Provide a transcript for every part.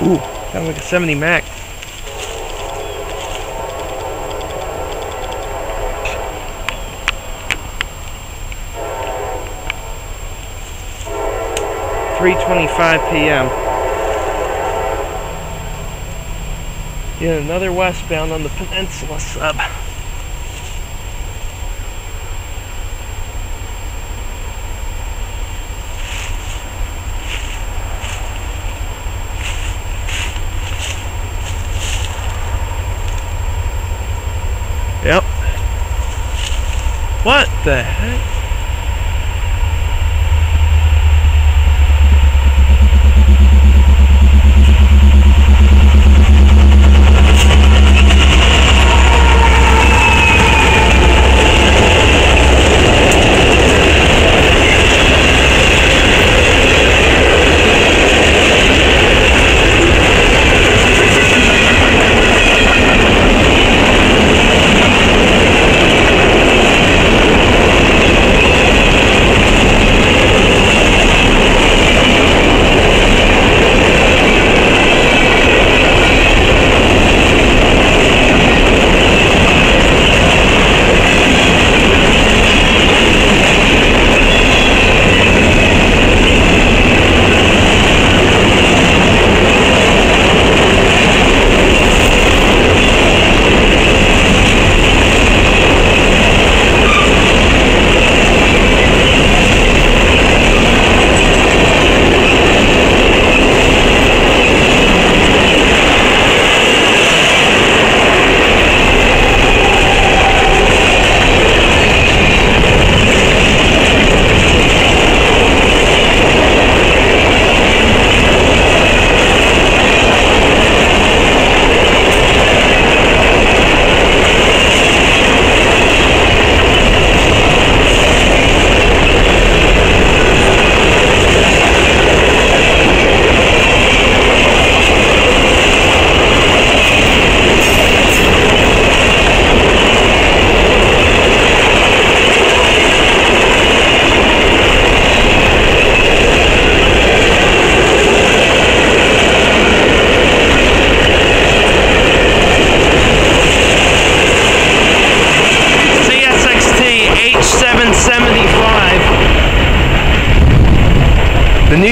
Ooh, kind of like a 70 Mac. Three twenty-five p.m. Yeah, another westbound on the Peninsula sub. What the heck?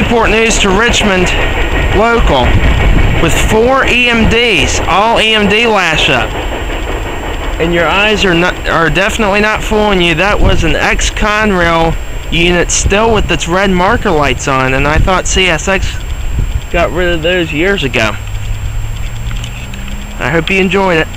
The News to Richmond local with four EMDs, all EMD lash up. And your eyes are not are definitely not fooling you. That was an ex Conrail unit still with its red marker lights on, and I thought CSX got rid of those years ago. I hope you enjoyed it.